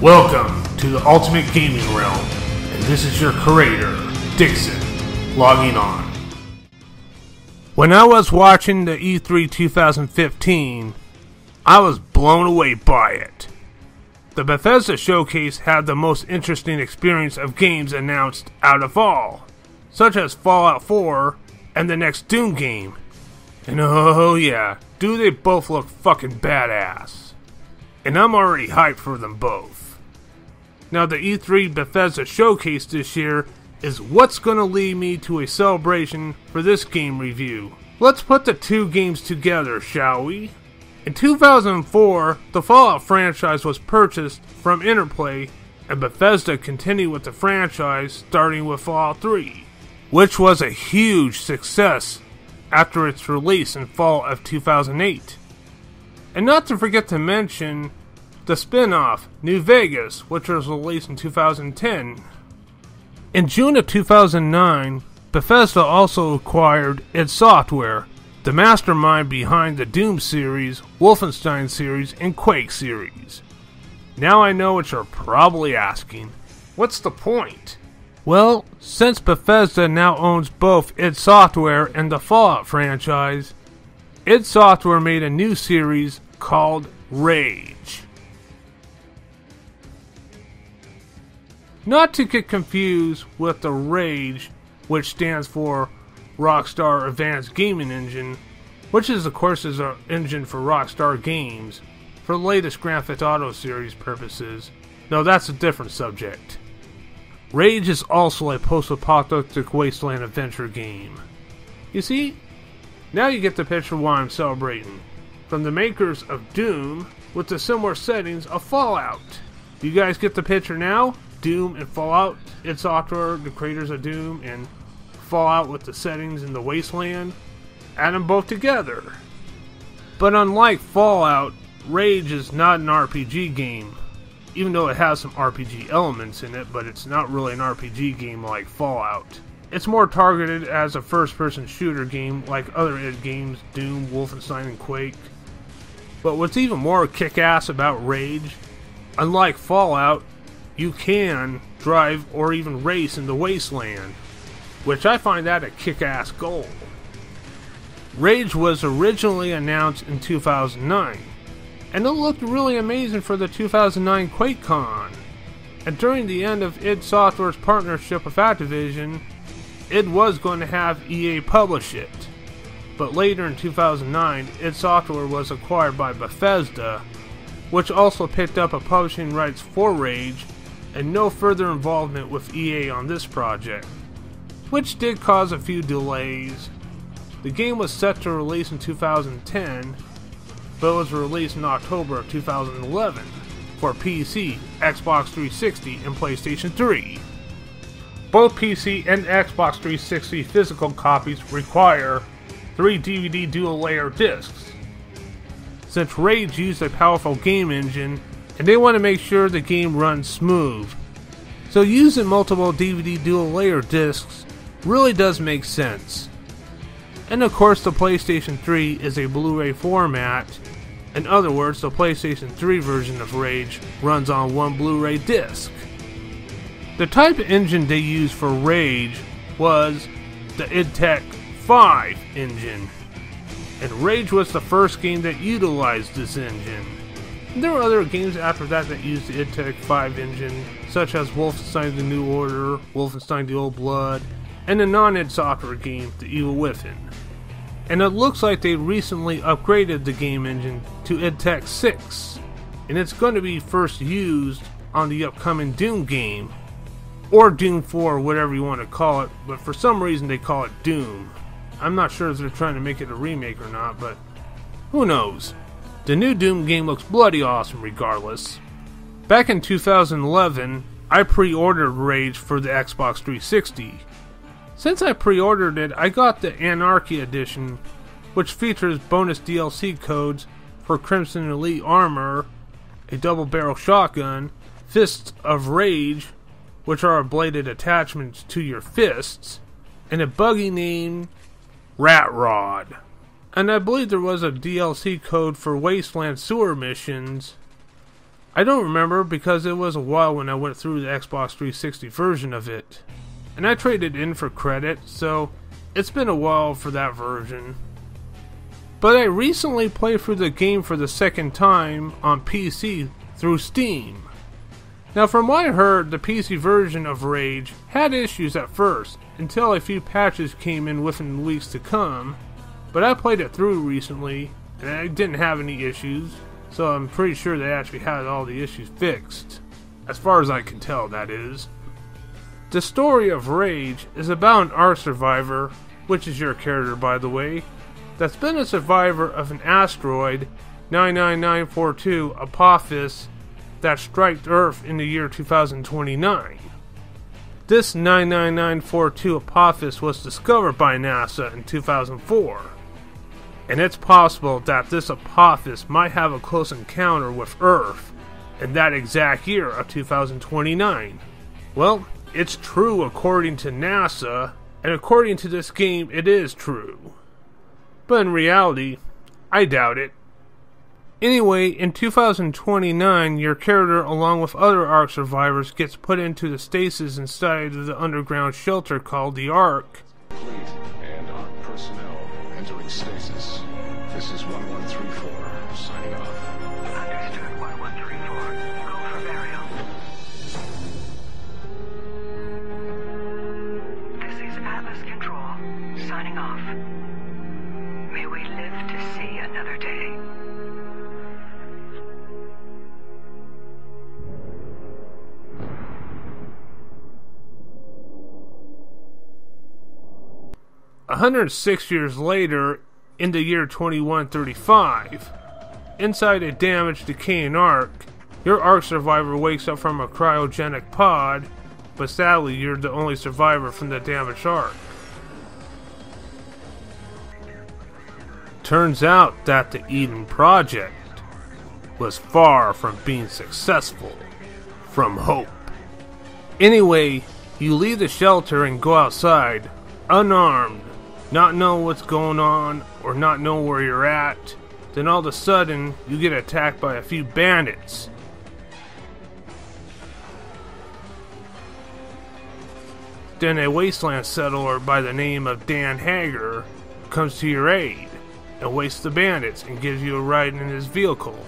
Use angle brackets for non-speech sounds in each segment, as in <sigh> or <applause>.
Welcome to the Ultimate Gaming Realm, and this is your creator, Dixon, logging on. When I was watching the E3 2015, I was blown away by it. The Bethesda showcase had the most interesting experience of games announced out of all, such as Fallout 4 and the next Doom game. And <laughs> oh yeah, do they both look fucking badass. And I'm already hyped for them both. Now, the E3 Bethesda showcase this year is what's going to lead me to a celebration for this game review. Let's put the two games together, shall we? In 2004, the Fallout franchise was purchased from Interplay, and Bethesda continued with the franchise starting with Fallout 3, which was a huge success after its release in fall of 2008. And not to forget to mention the spin off, New Vegas, which was released in 2010. In June of 2009, Bethesda also acquired id Software, the mastermind behind the Doom series, Wolfenstein series, and Quake series. Now I know what you're probably asking what's the point? Well, since Bethesda now owns both id Software and the Fallout franchise, id Software made a new series called Rage. Not to get confused with the Rage, which stands for Rockstar Advanced Gaming Engine, which is of course is an engine for Rockstar Games for the latest Grand Theft Auto series purposes. No, that's a different subject. Rage is also a post-apocalyptic wasteland adventure game. You see, now you get the picture why I'm celebrating. From the makers of Doom, with the similar settings of Fallout. You guys get the picture now? Doom and Fallout. id Software, the creators of Doom, and Fallout with the settings in the wasteland. Add them both together. But unlike Fallout, Rage is not an RPG game. Even though it has some RPG elements in it, but it's not really an RPG game like Fallout. It's more targeted as a first person shooter game like other id games, Doom, Wolfenstein, and Quake. But what's even more kick ass about Rage, unlike Fallout, you can drive or even race in the wasteland, which I find that a kick-ass goal. Rage was originally announced in 2009, and it looked really amazing for the 2009 QuakeCon. And during the end of id Software's partnership with Activision, id was going to have EA publish it. But later in 2009, id Software was acquired by Bethesda, which also picked up a publishing rights for Rage and no further involvement with EA on this project, which did cause a few delays. The game was set to release in 2010, but was released in October of 2011 for PC, Xbox 360, and PlayStation 3. Both PC and Xbox 360 physical copies require three DVD dual layer discs. Since Rage used a powerful game engine and they want to make sure the game runs smooth. So using multiple DVD dual layer discs really does make sense. And of course the PlayStation 3 is a Blu-ray format. In other words, the PlayStation 3 version of Rage runs on one Blu-ray disc. The type of engine they used for Rage was the id Tech 5 engine. And Rage was the first game that utilized this engine. There were other games after that that used the id Tech 5 engine, such as Wolfenstein The New Order, Wolfenstein The Old Blood, and the non-id Software game, The Evil Within. And it looks like they recently upgraded the game engine to id Tech 6, and it's going to be first used on the upcoming Doom game, or Doom 4, whatever you want to call it, but for some reason they call it Doom. I'm not sure if they're trying to make it a remake or not, but who knows. The new Doom game looks bloody awesome regardless. Back in 2011, I pre-ordered Rage for the Xbox 360. Since I pre-ordered it, I got the Anarchy edition, which features bonus DLC codes for Crimson Elite armor, a double-barrel shotgun, Fists of Rage, which are bladed attachments to your fists, and a buggy named Rat Rod. And I believe there was a DLC code for Wasteland sewer missions. I don't remember because it was a while when I went through the Xbox 360 version of it. And I traded in for credit, so it's been a while for that version. But I recently played through the game for the second time on PC through Steam. Now, from what I heard, the PC version of Rage had issues at first, until a few patches came in within weeks to come. But I played it through recently, and I didn't have any issues, so I'm pretty sure they actually had all the issues fixed. As far as I can tell, that is. The story of Rage is about an ARK survivor, which is your character by the way, that's been a survivor of an asteroid 99942 Apophis that struck Earth in the year 2029. This 99942 Apophis was discovered by NASA in 2004, and it's possible that this Apophis might have a close encounter with Earth in that exact year of 2029. Well, it's true according to NASA, and according to this game, it is true. But in reality, I doubt it. Anyway, in 2029, your character, along with other ARK survivors, gets put into the stasis inside of the underground shelter called the Ark. And personnel entering stasis. Signing off. May we live to see another day. A 106 years later, in the year 2135, inside a damaged, decaying Ark, your Ark survivor wakes up from a cryogenic pod, but sadly, you're the only survivor from the damaged Ark. Turns out that the Eden Project was far from being successful from hope. Anyway, you leave the shelter and go outside, unarmed, not know what's going on or not know where you're at. Then all of a sudden, you get attacked by a few bandits. Then a wasteland settler by the name of Dan Hagar comes to your aid and wastes the bandits and gives you a ride in his vehicle.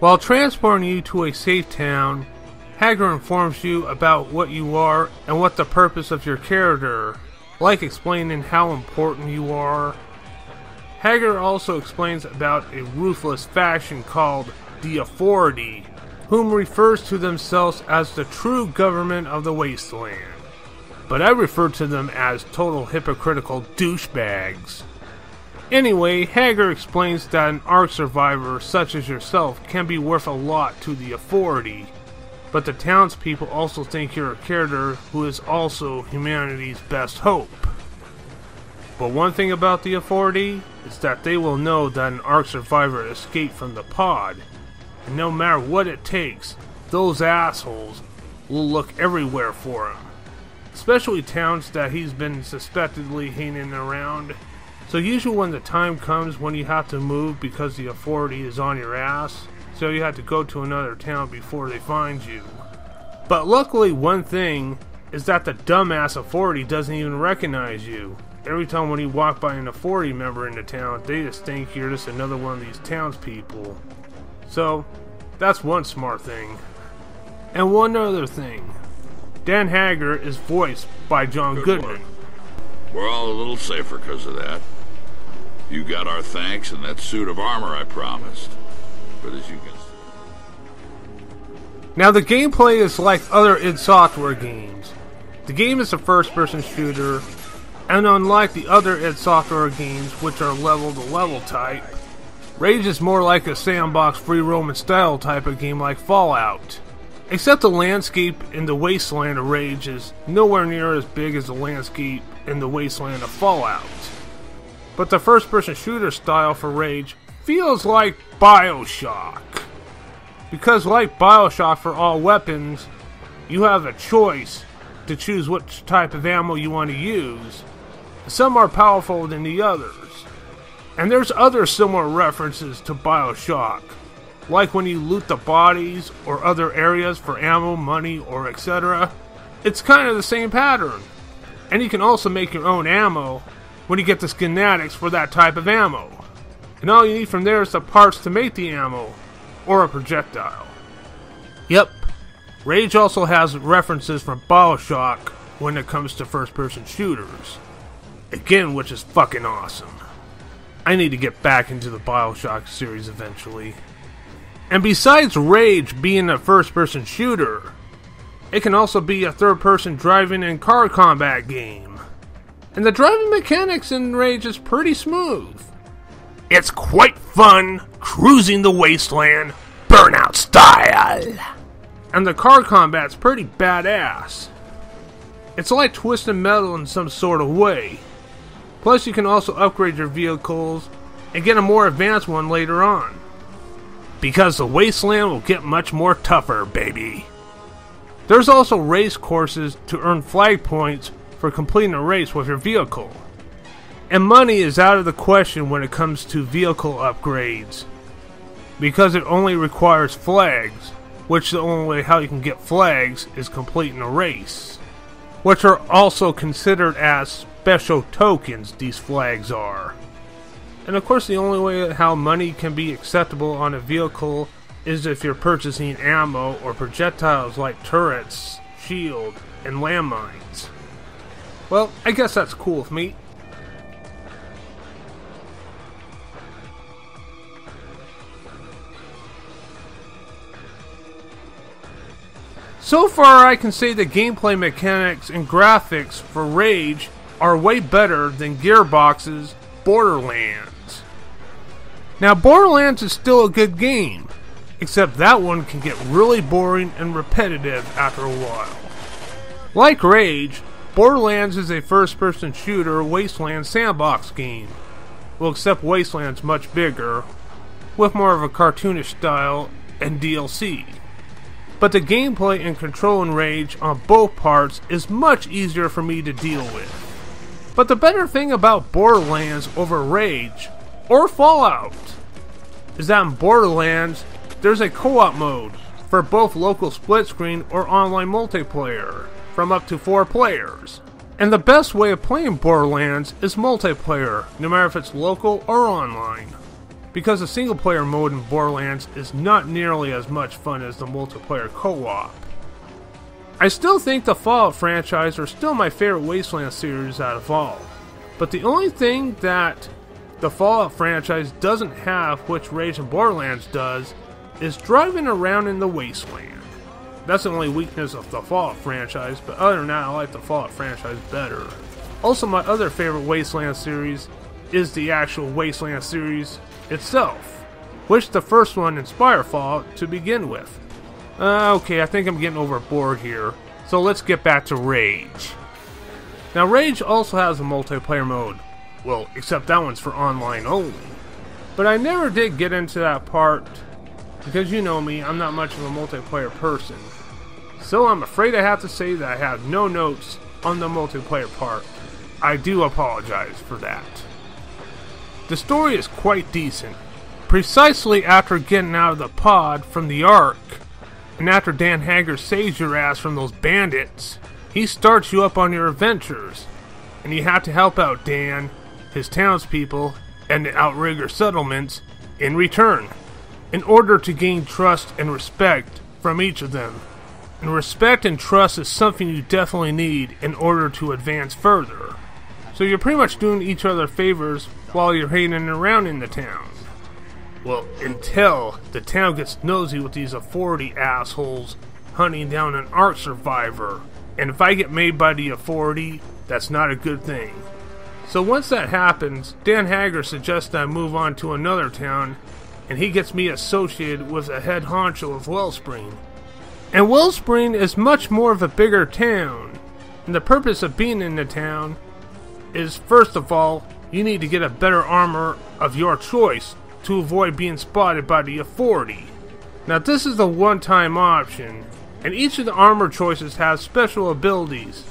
While transporting you to a safe town, Hagar informs you about what you are and what the purpose of your character, like explaining how important you are. Hagar also explains about a ruthless faction called the Authority, whom refers to themselves as the true government of the wasteland. But I refer to them as total hypocritical douchebags. Anyway, Hagar explains that an ARK survivor such as yourself can be worth a lot to the Authority, but the townspeople also think you're a character who is also humanity's best hope. But one thing about the Authority is that they will know that an ARK survivor escaped from the pod, and no matter what it takes, those assholes will look everywhere for him. Especially towns that he's been suspectedly hanging around. So usually when the time comes when you have to move because the authority is on your ass, so you have to go to another town before they find you. But luckily one thing is that the dumbass authority doesn't even recognize you. Every time when you walk by an authority member in the town, they just think you're just another one of these townspeople. So, that's one smart thing. And one other thing. Dan Hagar is voiced by John Good Goodman. one. We're all a little safer because of that. You got our thanks and that suit of armor I promised. But as you can see... Now, the gameplay is like other id Software games. The game is a first person shooter, and unlike the other id Software games, which are level to level type, Rage is more like a sandbox free roaming style type of game like Fallout. Except the landscape in the wasteland of Rage is nowhere near as big as the landscape in the wasteland of Fallout. But the first person shooter style for Rage feels like Bioshock. Because, like Bioshock for all weapons, you have a choice to choose which type of ammo you want to use. Some are powerful than the others. And there's other similar references to Bioshock, like when you loot the bodies or other areas for ammo, money, or etc. It's kind of the same pattern. And you can also make your own ammo when you get the schematics for that type of ammo. And all you need from there is the parts to make the ammo, or a projectile. Yep, Rage also has references from Bioshock when it comes to first person shooters. Again, which is fucking awesome. I need to get back into the Bioshock series eventually. And besides Rage being a first person shooter, it can also be a third person driving and car combat game. And the driving mechanics in Rage is pretty smooth. It's quite fun cruising the wasteland, burnout style. And the car combat's pretty badass. It's like twisted metal in some sort of way. Plus, you can also upgrade your vehicles and get a more advanced one later on. Because the wasteland will get much more tougher, baby. There's also race courses to earn flag points for completing a race with your vehicle. And money is out of the question when it comes to vehicle upgrades. Because it only requires flags, which the only way how you can get flags is completing a race. Which are also considered as special tokens, these flags are. And of course, the only way how money can be acceptable on a vehicle is if you're purchasing ammo or projectiles like turrets, shield, and landmines. Well, I guess that's cool with me. So far, I can say the gameplay mechanics and graphics for Rage are way better than Gearbox's Borderlands. Now, Borderlands is still a good game, except that one can get really boring and repetitive after a while. Like Rage, Borderlands is a first person shooter wasteland sandbox game. Well, except Wasteland's much bigger, with more of a cartoonish style and DLC. But the gameplay and control in Rage on both parts is much easier for me to deal with. But the better thing about Borderlands over Rage, or Fallout, is that in Borderlands, there's a co op mode for both local split screen or online multiplayer from up to four players. And the best way of playing Borderlands is multiplayer, no matter if it's local or online. Because the single player mode in Borderlands is not nearly as much fun as the multiplayer co op. I still think the Fallout franchise are still my favorite Wasteland series out of all. But the only thing that the Fallout franchise doesn't have, which Rage and Borderlands does, is driving around in the Wasteland. That's the only weakness of the Fallout franchise, but other than that, I like the Fallout franchise better. Also, my other favorite Wasteland series is the actual Wasteland series itself, which the first one inspired Fallout to begin with. Uh, okay, I think I'm getting overboard here, so let's get back to Rage. Now, Rage also has a multiplayer mode. Well, except that one's for online only. But I never did get into that part because you know me, I'm not much of a multiplayer person. So I'm afraid I have to say that I have no notes on the multiplayer part. I do apologize for that. The story is quite decent. Precisely after getting out of the pod from the Ark, and after Dan Hagar saves your ass from those bandits, he starts you up on your adventures. And you have to help out Dan, his townspeople, and the outrigger settlements in return, in order to gain trust and respect from each of them. And respect and trust is something you definitely need in order to advance further. So you're pretty much doing each other favors while you're hanging around in the town. Well, until the town gets nosy with these authority assholes hunting down an Ark survivor. And if I get made by the authority, that's not a good thing. So once that happens, Dan Hagar suggests I move on to another town, and he gets me associated with the head honcho of Wellspring. And Wellspring is much more of a bigger town, and the purpose of being in the town is first of all, you need to get a better armor of your choice to avoid being spotted by the authority. Now, this is a one time option, and each of the armor choices has special abilities,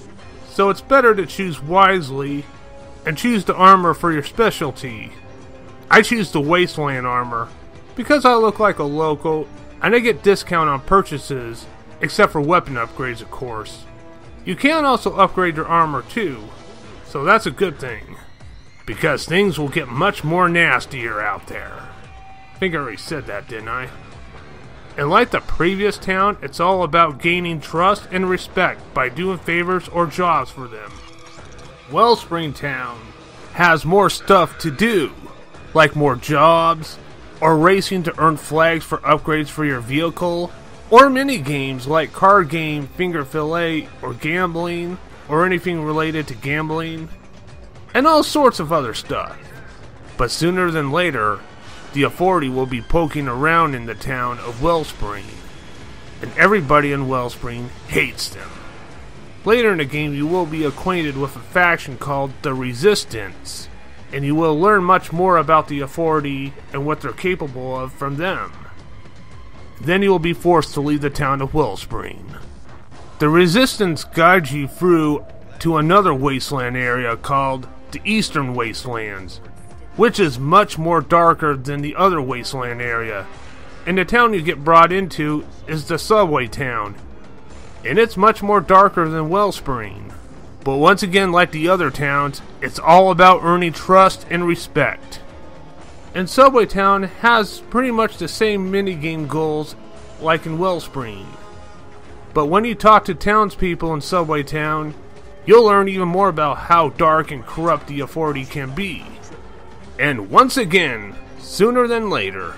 so it's better to choose wisely and choose the armor for your specialty. I choose the Wasteland armor, because I look like a local and I get discount on purchases, except for weapon upgrades, of course. You can also upgrade your armor too, so that's a good thing, because things will get much more nastier out there. I think I already said that, didn't I? And like the previous town, it's all about gaining trust and respect by doing favors or jobs for them. Wellspring Town has more stuff to do, like more jobs, or racing to earn flags for upgrades for your vehicle, or mini games like card game, finger fillet, or gambling, or anything related to gambling, and all sorts of other stuff. But sooner than later, the authority will be poking around in the town of Wellspring, and everybody in Wellspring hates them. Later in the game, you will be acquainted with a faction called the Resistance, and you will learn much more about the authority and what they're capable of from them. Then you will be forced to leave the town of Wellspring. The Resistance guides you through to another wasteland area called the Eastern Wastelands, which is much more darker than the other wasteland area. And the town you get brought into is the subway town, and it's much more darker than Wellspring. But once again, like the other towns, it's all about earning trust and respect. And Subway Town has pretty much the same minigame goals like in Wellspring. But when you talk to townspeople in Subway Town, you'll learn even more about how dark and corrupt the authority can be. And once again, sooner than later,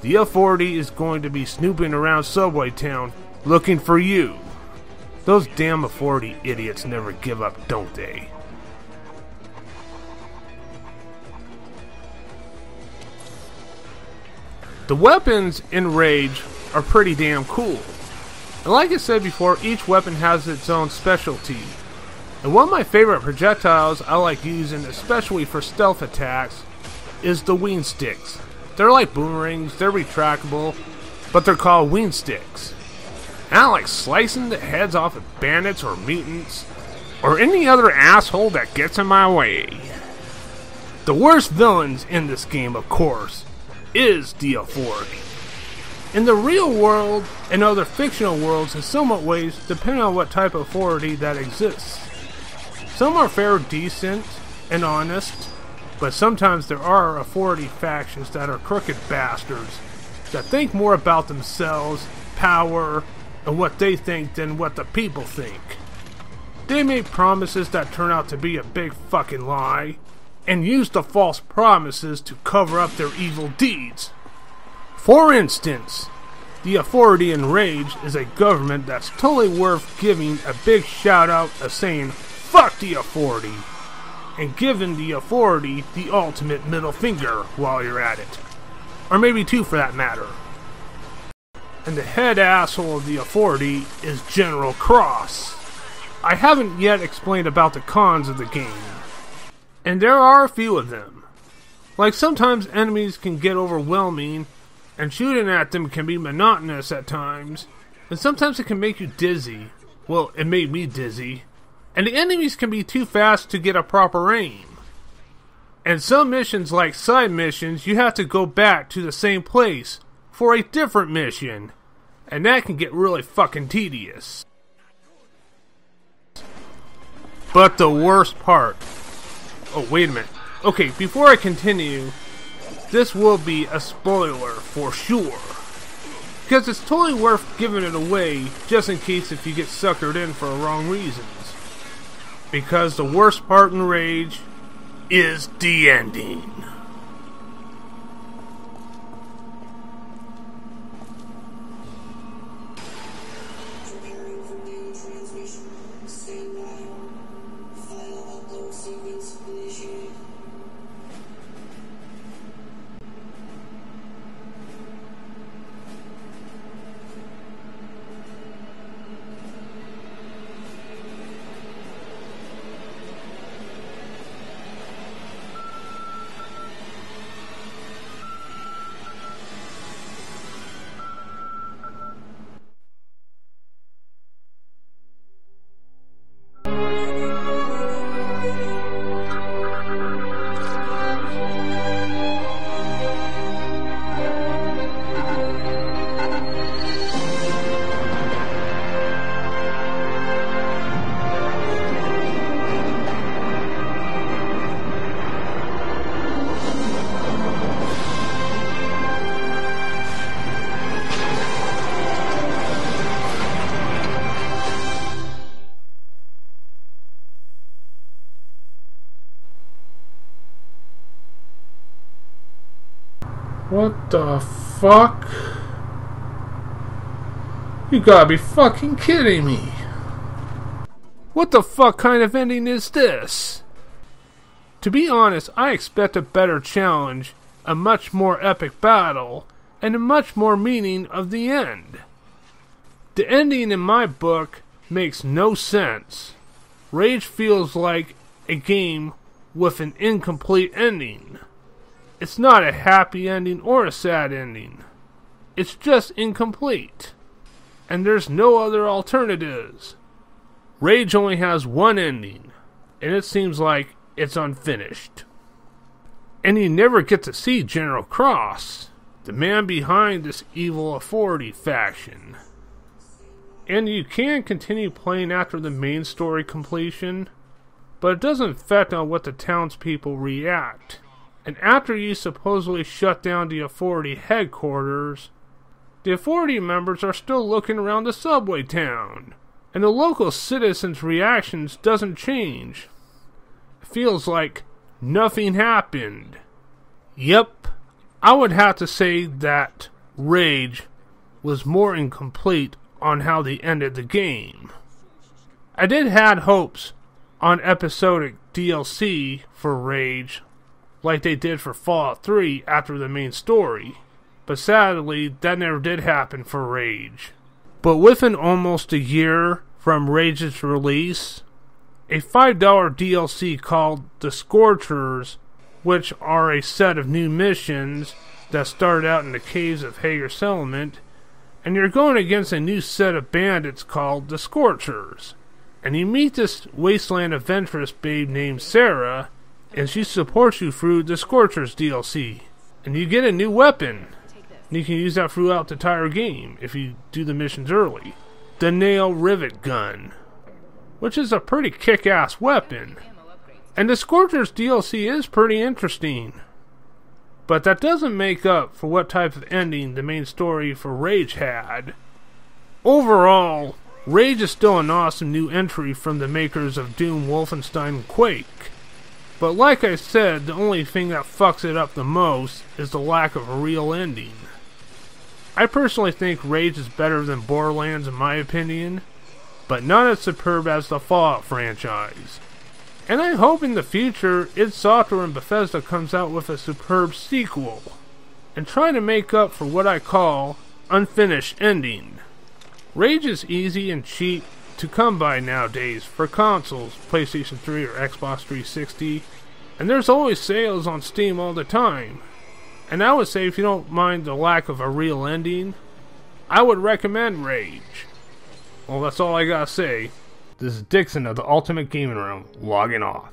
the authority is going to be snooping around Subway Town looking for you. Those damn authority idiots never give up, don't they? The weapons in Rage are pretty damn cool. And like I said before, each weapon has its own specialty. And one of my favorite projectiles I like using, especially for stealth attacks, is the Wingsticks. They're like boomerangs, they're retractable, but they're called Wingsticks. I like slicing the heads off of bandits or mutants, or any other asshole that gets in my way. The worst villains in this game, of course, is the Authority. In the real world and other fictional worlds, in somewhat ways, depending on what type of authority that exists. Some are fair, decent, and honest, but sometimes there are authority factions that are crooked bastards that think more about themselves, power, and what they think than what the people think. They make promises that turn out to be a big fucking lie, and use the false promises to cover up their evil deeds. For instance, the authority in Rage is a government that's totally worth giving a big shout out of saying, fuck the authority, and giving the authority the ultimate middle finger while you're at it. Or maybe two for that matter. And the head asshole of the authority is General Cross. I haven't yet explained about the cons of the game. And there are a few of them. Like sometimes enemies can get overwhelming, and shooting at them can be monotonous at times, and sometimes it can make you dizzy. Well, it made me dizzy. And the enemies can be too fast to get a proper aim. And some missions, like side missions, you have to go back to the same place for a different mission. And that can get really fucking tedious. But the worst part Oh, wait a minute. Okay, before I continue, this will be a spoiler for sure. Because it's totally worth giving it away just in case if you get suckered in for wrong reasons. Because the worst part in Rage is the ending. The fuck? You gotta be fucking kidding me. What the fuck kind of ending is this? To be honest, I expect a better challenge, a much more epic battle, and a much more meaning of the end. The ending in my book makes no sense. Rage feels like a game with an incomplete ending. It's not a happy ending or a sad ending. It's just incomplete. And there's no other alternatives. Rage only has one ending, and it seems like it's unfinished. And you never get to see General Cross, the man behind this evil authority faction. And you can continue playing after the main story completion, but it doesn't affect on what the townspeople react. And after you supposedly shut down the authority headquarters, the authority members are still looking around the subway town, and the local citizens' reactions doesn't change. It feels like nothing happened. Yep, I would have to say that Rage was more incomplete on how they ended the game. I did had hopes on episodic DLC for Rage, like they did for Fallout 3 after the main story, but sadly that never did happen for Rage. But within almost a year from Rage's release, a $5 DLC called The Scorchers, which are a set of new missions that start out in the caves of Hagar Settlement, and you're going against a new set of bandits called the Scorchers. And you meet this wasteland adventurous babe named Sarah, and she supports you through the Scorchers DLC. And you get a new weapon. And you can use that throughout the entire game if you do the missions early. The Nail Rivet Gun, which is a pretty kick ass weapon. And the Scorchers DLC is pretty interesting. But that doesn't make up for what type of ending the main story for Rage had. Overall, Rage is still an awesome new entry from the makers of Doom, Wolfenstein, and Quake. But like I said, the only thing that fucks it up the most is the lack of a real ending. I personally think Rage is better than Borderlands in my opinion, but not as superb as the Fallout franchise. And I hope in the future id Software and Bethesda comes out with a superb sequel and try to make up for what I call unfinished ending. Rage is easy and cheap to come by nowadays for consoles, PlayStation 3 or Xbox 360, and there's always sales on Steam all the time. And I would say if you don't mind the lack of a real ending, I would recommend Rage. Well, that's all I gotta say. This is Dixon of the Ultimate Gaming Realm, logging off.